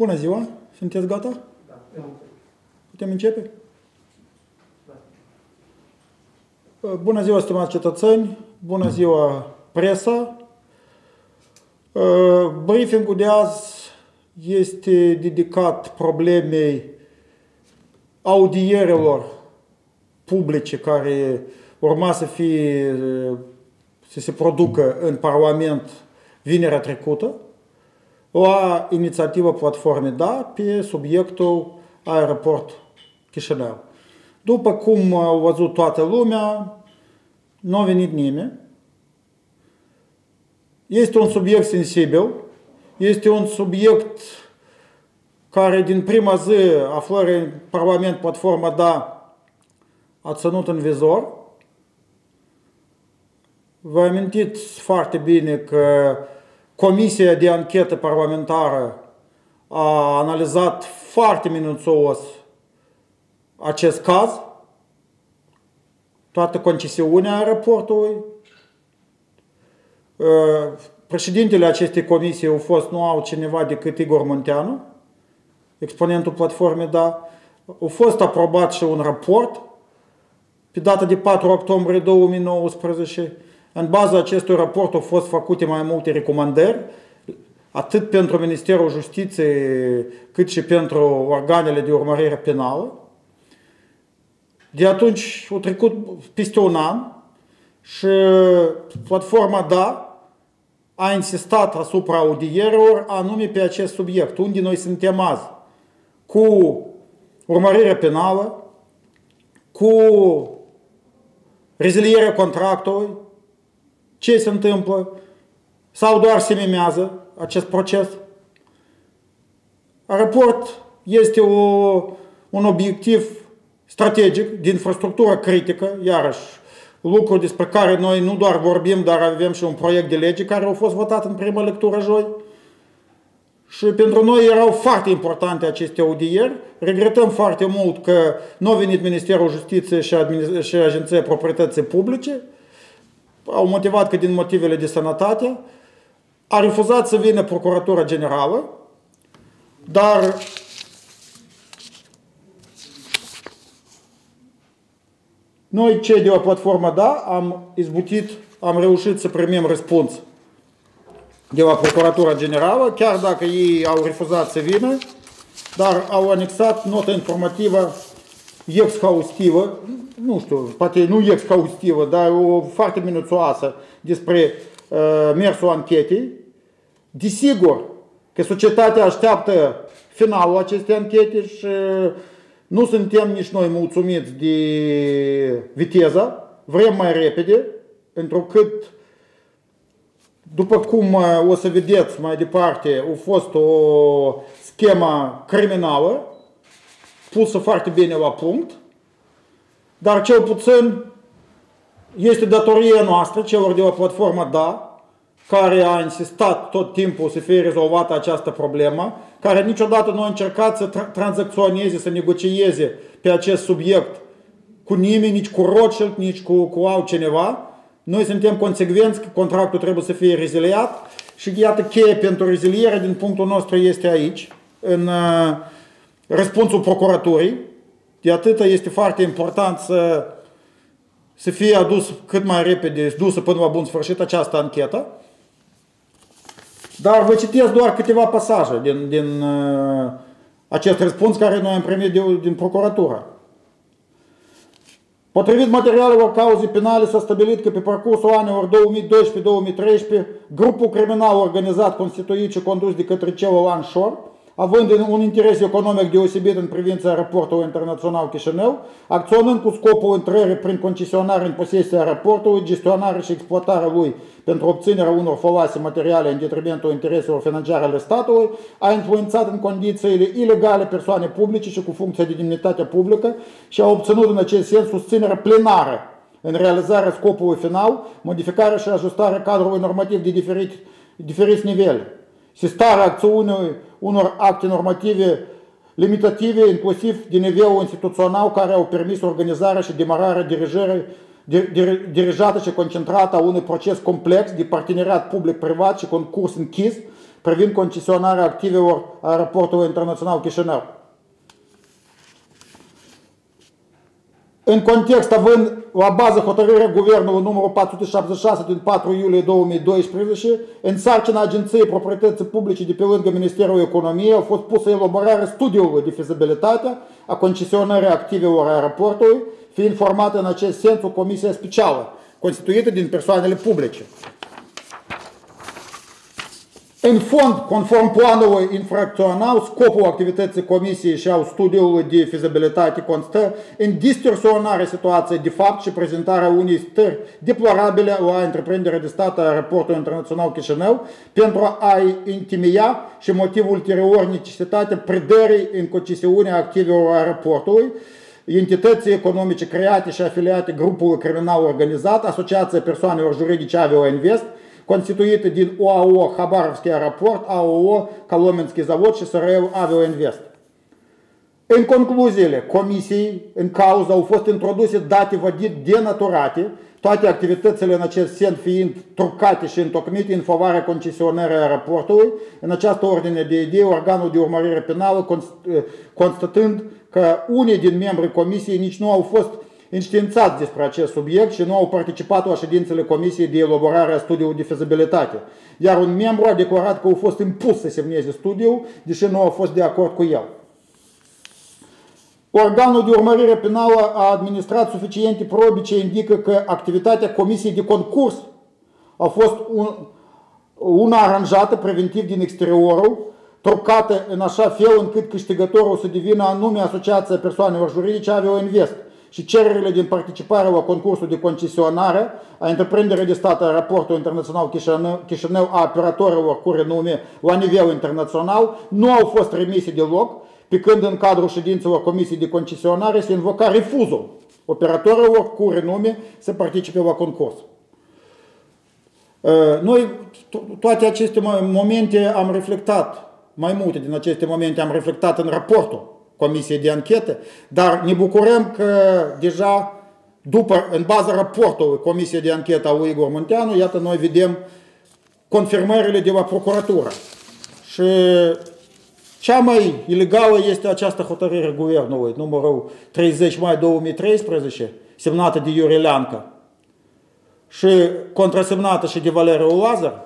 Bună ziua! Sunteți gata? Da. Putem începe? Bună ziua, stimați cetățeni! Bună ziua, presa! Briefingul de azi este dedicat problemei audierelor publice care urma să fie să se producă în Parlament vinerea trecută la inițiativă platformei DA pe subiectul aeroport Chișinău. După cum a văzut toată lumea, nu a venit nimeni. Este un subiect sensibil, este un subiect care din prima zi aflării în Parlament platforma DA a ținut în vizor. Vă amintiți foarte bine că Comisia de anchetă parlamentară a analizat foarte minuțos acest caz, toată concesiunea aeroportului. Președintele acestei comisii a fost nu au cineva decât Igor Munteanu, exponentul platformei DA. A fost aprobat și un raport pe data de 4 octombrie 2019 în baza acestui raport au fost făcute mai multe recomandări, atât pentru Ministerul Justiției, cât și pentru organele de urmărire penală. De atunci au trecut peste un an și platforma DA a insistat asupra audierilor anume pe acest subiect, unde noi suntem azi, cu urmărirea penală, cu rezilierea contractului, ce se întâmplă? Sau doar se mimează acest proces? Raport este o, un obiectiv strategic de infrastructură critică, iarăși lucru despre care noi nu doar vorbim, dar avem și un proiect de lege care a fost votat în prima lectură joi. Și pentru noi erau foarte importante aceste audieri. Regretăm foarte mult că nu a venit Ministerul Justiției și, și Agenția Proprietății Publice au motivat că din motivele de sănătate, a refuzat să vină Procuratura Generală, dar noi, cei de la platforma DA, am izbutit, am reușit să primim răspuns de la Procuratura Generală, chiar dacă ei au refuzat să vină, dar au anexat notă informativă exhaustivă, nu știu, poate nu exhaustivă, dar o foarte minuțoasă despre uh, mersul anchetei. Desigur că societatea așteaptă finalul acestei anchete și nu suntem nici noi mulțumiți de viteză, vrem mai repede, întrucât după cum o să vedeți mai departe, a fost o schemă criminală pusă foarte bine la punct, dar cel puțin este datoria noastră, celor de la platforma DA, care a insistat tot timpul să fie rezolvată această problemă, care niciodată nu a încercat să tra tranzacționeze, să negocieze pe acest subiect cu nimeni, nici cu Rothschild, nici cu, cu altcineva. Noi suntem consecvenți că contractul trebuie să fie reziliat și iată cheie pentru reziliere din punctul nostru este aici, în uh, răspunsul procuraturii. De atâta este foarte important să, să fie adus cât mai repede, dusă până la bun sfârșit această anchetă. Dar vă citesc doar câteva pasaje din, din uh, acest răspuns care noi am primit de, din procuratură. Potrivit materialelor cauzei penale s-a stabilit că pe parcursul anilor 2012-2013 grupul criminal organizat constituit și condus de către celălalt Shore având un interes economic deosebit în privința aeroportului internațional Chișinău, acționând cu scopul intrării prin concesionare în posesia aeroportului, gestionare și exploatarea lui pentru obținerea unor folose materiale în detrimentul intereselor financiare ale statului, a influențat în condițiile ilegale persoane publice și cu funcție de demnitate publică și a obținut în acest sens susținere plenară în realizarea scopului final, modificarea și ajustarea cadrului normativ de diferit, diferiți niveli. Sistarea acțiunii unor acte normative limitative, inclusiv de nivelul instituțional, care au permis organizarea și demararea dirijată și concentrată a unui proces complex de parteneriat public-privat și concurs închis privind concesionarea activelor aeroportului internațional Chișinău. În context, având la bază hotărârea Guvernului numărul 476 din 4 iulie 2012, în sarcina Agenției Proprietății Publice de pe lângă Ministerul Economiei a fost pusă elaborarea studiului de fizibilitate a concesionării activelor aeroportului, fiind formată în acest sens o comisie specială, constituită din persoanele publice. În fond, conform planului infracțional, scopul activității comisiei și al studiului de fizibilitate constă în distorsionarea situației de fapt și prezentarea unei stări deplorabile la întreprinderea de stat a aeroportului internațional Chișinău pentru a-i intimia și motivul ulterior necesitatea predării în concesiunea activelor aeroportului, entității economice create și afiliate grupului criminal organizat, Asociația Persoanelor Juridice Avio Invest, constituită din OAO Habarovski Aeroport, AOO Kolomenski Zavod și Sarajevo Avio Invest. În concluziile comisiei, în cauză au fost introduse date vădit denaturate, toate activitățile în acest sens fiind trucate și întocmite în favoarea concesionării aeroportului. În această ordine de idei, organul de urmărire penală constatând că unii din membrii comisiei nici nu au fost înștiințați despre acest subiect și nu au participat la ședințele Comisiei de elaborare a studiului de fezibilitate. Iar un membru a declarat că a fost impus să semneze studiul, deși nu a fost de acord cu el. Organul de urmărire penală a administrat suficiente probe ce indică că activitatea Comisiei de concurs a fost un, una aranjată preventiv din exteriorul, trucată în așa fel încât câștigătorul să devină anume Asociația Persoanelor Juridice Avio Invest – și cererile din participare la concursul de concesionare a întreprinderii de stat a raportului internațional Chișinău, Chișinău a operatorilor cu renume la nivel internațional nu au fost remise deloc, pe când în cadrul ședințelor Comisiei de Concesionare se invoca refuzul operatorilor cu renume să participe la concurs. Ă, noi toate aceste momente am reflectat, mai multe din aceste momente am reflectat în raportul comisie de anchetă, dar ne bucurăm că deja după, în baza raportului Comisiei de Anchetă a lui Igor Munteanu, iată, noi vedem confirmările de la procuratură. Și cea mai ilegală este această hotărâre guvernului, numărul 30 mai 2013, semnată de Iuri Leanca și contrasemnată și de Valeriu Lazar,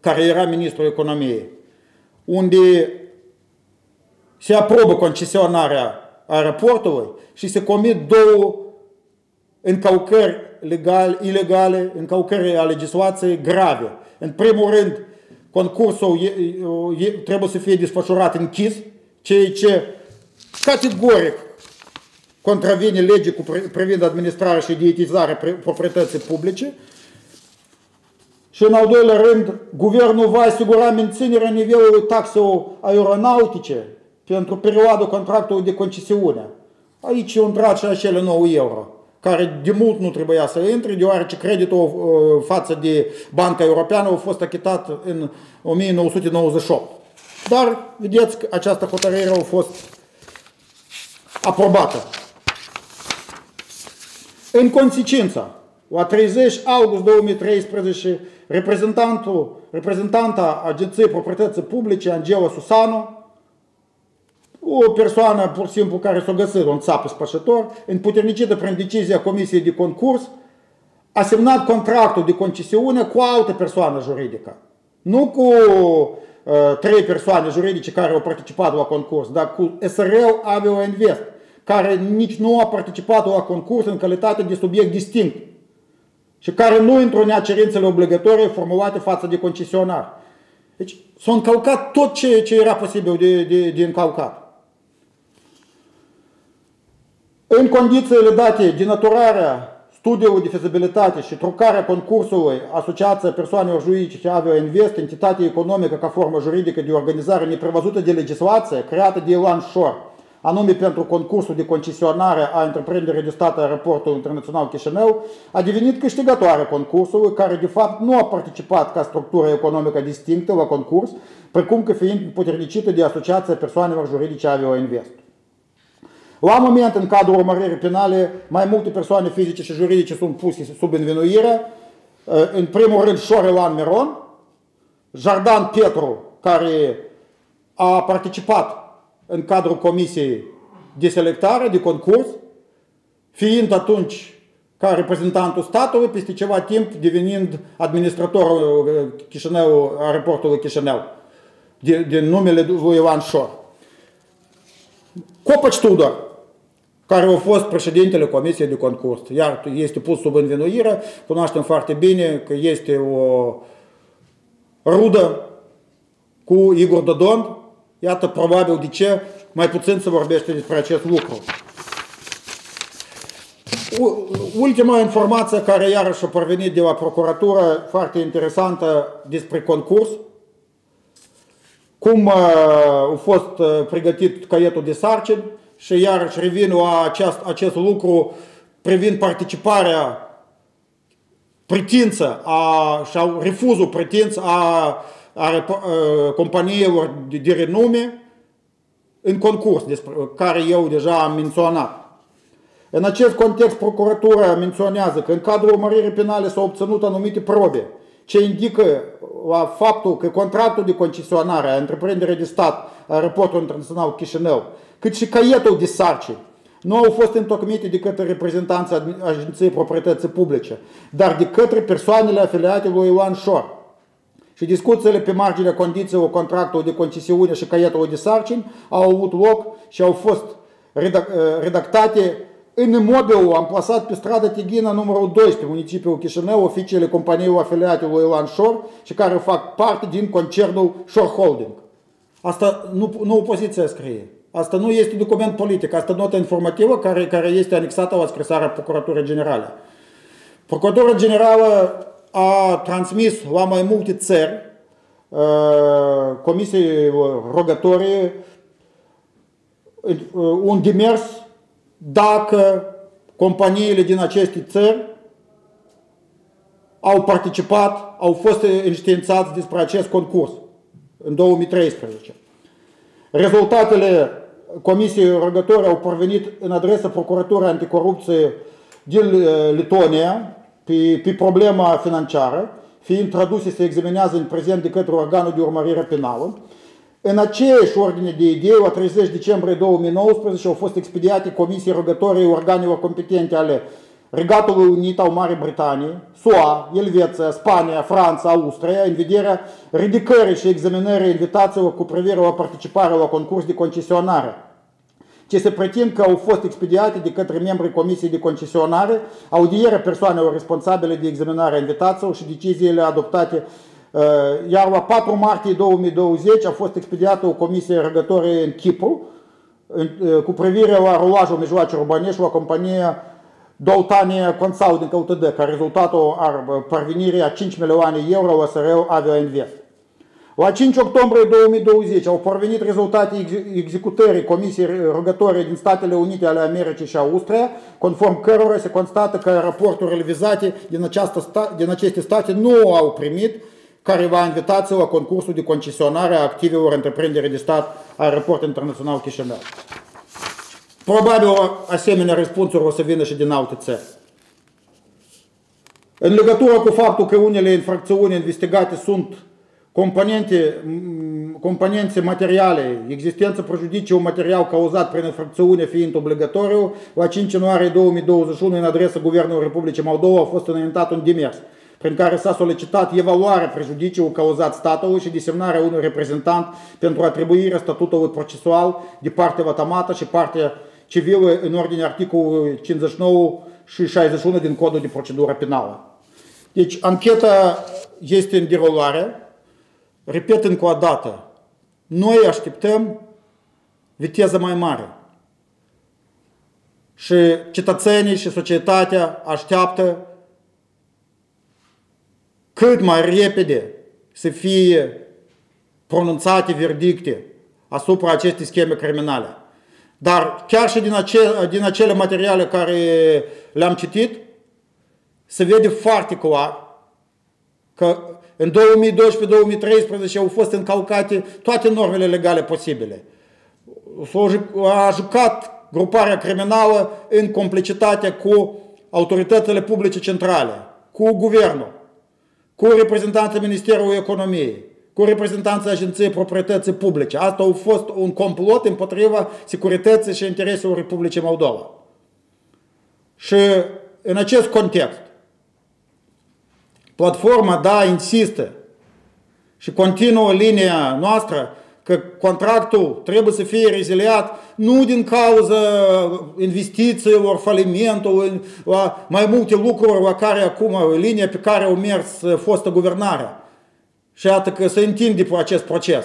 care era ministrul economiei, unde se aprobă concesionarea aeroportului și se comit două încălcări legal, ilegale, încălcări a legislației grave. În primul rând, concursul e, e, trebuie să fie desfășurat închis, ceea ce categoric contravine legii cu privind administrarea și dietizarea proprietății publice. Și în al doilea rând, guvernul va asigura menținerea nivelului taxelor aeronautice pentru perioada contractului de concesiune. Aici au intrat și acele 9 euro, care de mult nu trebuia să intre, deoarece creditul uh, față de Banca Europeană a fost achitat în 1998. Dar, vedeți că această hotărâre a fost aprobată. În consecință, la 30 august 2013, reprezentantul, reprezentanta Agenției Proprietății Publice, Angela Susano, o persoană pur și simplu care s-a găsit un țap spășător, împuternicită prin decizia Comisiei de Concurs, a semnat contractul de concesiune cu altă persoană juridică. Nu cu uh, trei persoane juridice care au participat la concurs, dar cu SRL Avio Invest, care nici nu a participat la concurs în calitate de subiect distinct și care nu întrunea cerințele obligatorii formulate față de concesionar. Deci s-a încălcat tot ce, ce era posibil de, de, de încălcat. În condițiile date de naturarea studiului de fezibilitate și trucarea concursului Asociația Persoanelor Juridice Avio Invest, entitate economică ca formă juridică de organizare neprevăzută de legislație, creată de Elan Shore, anume pentru concursul de concesionare a întreprinderii de stat aeroportul internațional Chișinău, a devenit câștigătoare concursului, care de fapt nu a participat ca structură economică distinctă la concurs, precum că fiind puternicită de Asociația Persoanelor Juridice Avio Invest. La moment, în cadrul urmăririi penale, mai multe persoane fizice și juridice sunt puse sub învinuire. În primul rând, Șorelan Miron, Jardan Petru, care a participat în cadrul comisiei de selectare, de concurs, fiind atunci ca reprezentantul statului, peste ceva timp devenind administratorul uh, Chișinău, aeroportului Chișinău, din de numele lui Ivan Șor. Copăci Tudor, care a fost președintele Comisiei de Concurs, iar este pus sub învinuire, cunoaștem foarte bine că este o rudă cu Igor Dodon, iată probabil de ce mai puțin se vorbește despre acest lucru. Ultima informație care iarăși a parvenit de la procuratură, foarte interesantă despre concurs, cum uh, a fost uh, pregătit caietul de sarcini și iarăși revin la acest, acest lucru privind participarea pretință a, sau refuzul pretință a, a, a companiilor de, de renume în concurs, despre care eu deja am menționat. În acest context, procuratura menționează că în cadrul urmăririi penale s-au obținut anumite probe ce indică la faptul că contractul de concesionare a întreprinderii de stat a aeroportului internațional Chișinău, cât și caietul de sarcini, nu au fost întocmite de către reprezentanța Agenției Proprietății Publice, dar de către persoanele afiliate lui Ioan Șor. Și discuțiile pe marginea condițiilor contractului de concesiune și caietul de sarcini au avut loc și au fost redactate în imobilul amplasat pe strada Tighina numărul 12, municipiul Chișinău, oficiile companiei afiliate lui Ilan Șor și care fac parte din concernul Șor Holding. Asta nu, nu opoziția scrie. Asta nu este document politic, asta notă informativă care, care este anexată la scrisarea Procuraturii Generale. Procuratura Generală a transmis la mai multe țări uh, comisii rogatorii uh, un demers dacă companiile din aceste țări au participat, au fost înștiințați despre acest concurs în 2013. Rezultatele Comisiei Rogătorii au porvenit în adresa Procuraturii Anticorupție din uh, Litonia pe, pe problema financiară, fiind traduse se examinează în prezent de către organul de urmărire penală. În aceeași ordine de idei, la 30 decembrie 2019 au fost expediate comisii rugătorii organelor competente ale Regatului Unit al Marii Britanii, SUA, Elveția, Spania, Franța, Austria, în vederea ridicării și examinării invitațiilor cu privire la participarea la concurs de concesionare, ce se pretind că au fost expediate de către membrii Comisiei de Concesionare, audierea persoanelor responsabile de examinarea invitațiilor și deciziile adoptate Uh, iar la 4 martie 2020 a fost expediată o comisie răgătorie în Chipru uh, cu privire la rulajul mijloace urbanești la compania Doltania Consulting Ltd, ca rezultatul ar parvenirii a 5 milioane euro la SRL Avia Invest. La 5 octombrie 2020 au parvenit rezultate executării Comisiei Rugătorii din Statele Unite ale Americii și Austria, conform cărora se constată că aeroporturile vizate din, această din aceste state nu au primit careva invitație la concursul de concesionare a activelor întreprindere de stat Aeroport Internațional Chișinău. Probabil asemenea răspunsuri o să vină și din alte țări. În legătură cu faptul că unele infracțiuni investigate sunt componente, componente materiale, existența prejudiciului material cauzat prin infracțiune fiind obligatoriu, la 5 ianuarie 2021 în adresa Guvernului Republicii Moldova a fost înaintat un demers prin care s-a solicitat evaluarea prejudiciului cauzat statului și desemnarea unui reprezentant pentru atribuirea statutului procesual de partea vatamată și partea civilă în ordine articolului 59 și 61 din Codul de Procedură Penală. Deci, ancheta este în derulare. Repet încă o dată, noi așteptăm viteză mai mare. Și cetățenii și societatea așteaptă cât mai repede să fie pronunțate verdicte asupra acestei scheme criminale. Dar chiar și din acele, din acele materiale care le-am citit, se vede foarte clar că în 2012-2013 au fost încalcate toate normele legale posibile. A jucat gruparea criminală în complicitate cu autoritățile publice centrale, cu guvernul cu reprezentanții Ministerului Economiei, cu reprezentanții Agenției Proprietății Publice. Asta a fost un complot împotriva securității și intereselor Republicii Moldova. Și în acest context, platforma, da, insistă și continuă linia noastră că contractul trebuie să fie reziliat nu din cauza investițiilor, falimentul, mai multe lucruri la care acum, linia pe care au mers fostă guvernare. Și iată că se întinde pe acest proces.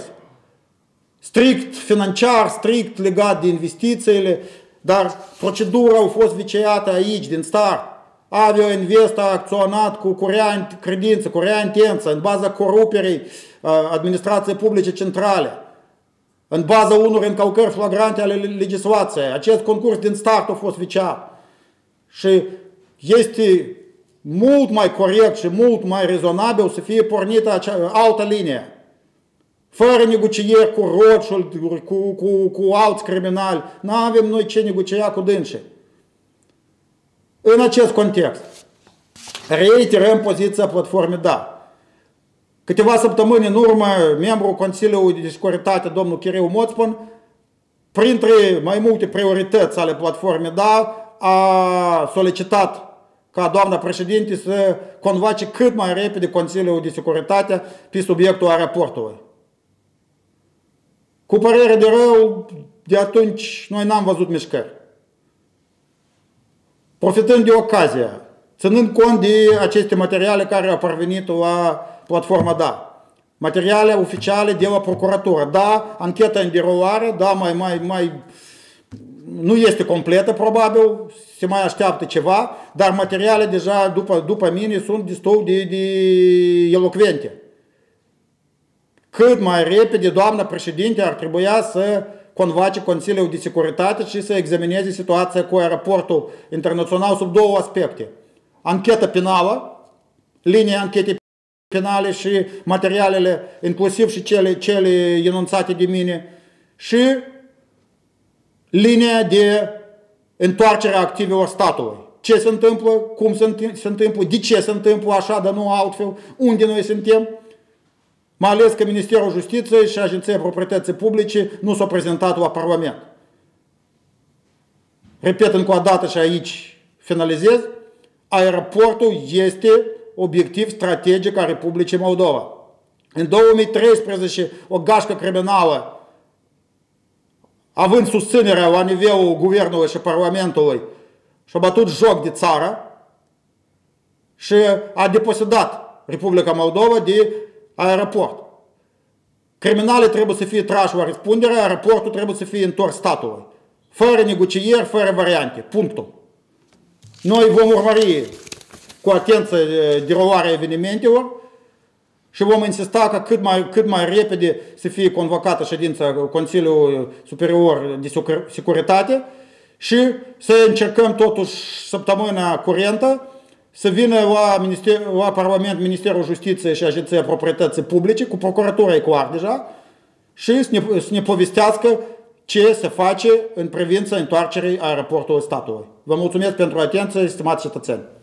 Strict financiar, strict legat de investițiile, dar procedura a fost viciată aici, din start. Avio Invest a acționat cu curea credință, curea intență, în baza coruperii administrației publice centrale în baza unor încălcări flagrante ale legislației. Acest concurs din start a fost viciat. Și este mult mai corect și mult mai rezonabil să fie pornită acea, altă linie. Fără negocieri cu roșul, cu, cu, cu alți criminali. Nu avem noi ce negocia cu dânșii. În acest context, reiterăm poziția platformei DA. Câteva săptămâni în urmă, membrul Consiliului de Securitate, domnul Chiriu Moțpân, printre mai multe priorități ale platformei DA, a solicitat ca doamna președinte să convoace cât mai repede Consiliul de Securitate pe subiectul aeroportului. Cu părere de rău, de atunci noi n-am văzut mișcări. Profitând de ocazie, ținând cont de aceste materiale care au parvenit la platforma da. Materiale oficiale de la procuratură. Da, ancheta în derulare, da, mai, mai, mai, nu este completă probabil, se mai așteaptă ceva, dar materiale deja după, după mine sunt destul de, de elocvente. Cât mai repede doamna președinte ar trebui să convoace Consiliul de Securitate și să examineze situația cu aeroportul internațional sub două aspecte. Anchetă penală, linia anchetei penale și materialele, inclusiv și cele, cele enunțate de mine, și linia de întoarcere a activelor statului. Ce se întâmplă, cum se, se întâmplă, de ce se întâmplă așa, dar nu altfel, unde noi suntem, mai ales că Ministerul Justiției și Agenția Proprietății Publice nu s-au prezentat la Parlament. Repet încă o dată și aici finalizez, aeroportul este obiectiv strategic a Republicii Moldova. În 2013, o gașcă criminală, având susținerea la nivelul guvernului și parlamentului, și-a bătut joc de țară și a deposedat Republica Moldova de aeroport. Criminalii trebuie să fie trași la răspundere, aeroportul trebuie să fie întors statului. Fără negocieri, fără variante. Punctul. Noi vom urmări cu atenție derularea evenimentelor și vom insista ca cât mai, cât mai repede să fie convocată ședința Consiliului Superior de Securitate și să încercăm totuși săptămâna curentă să vină la, Minister, la Parlament Ministerul Justiției și Agenția Proprietății Publice, cu procuratura e clar deja, și să ne, să ne povestească ce se face în privința întoarcerii aeroportului statului. Vă mulțumesc pentru atenție, stimați cetățeni!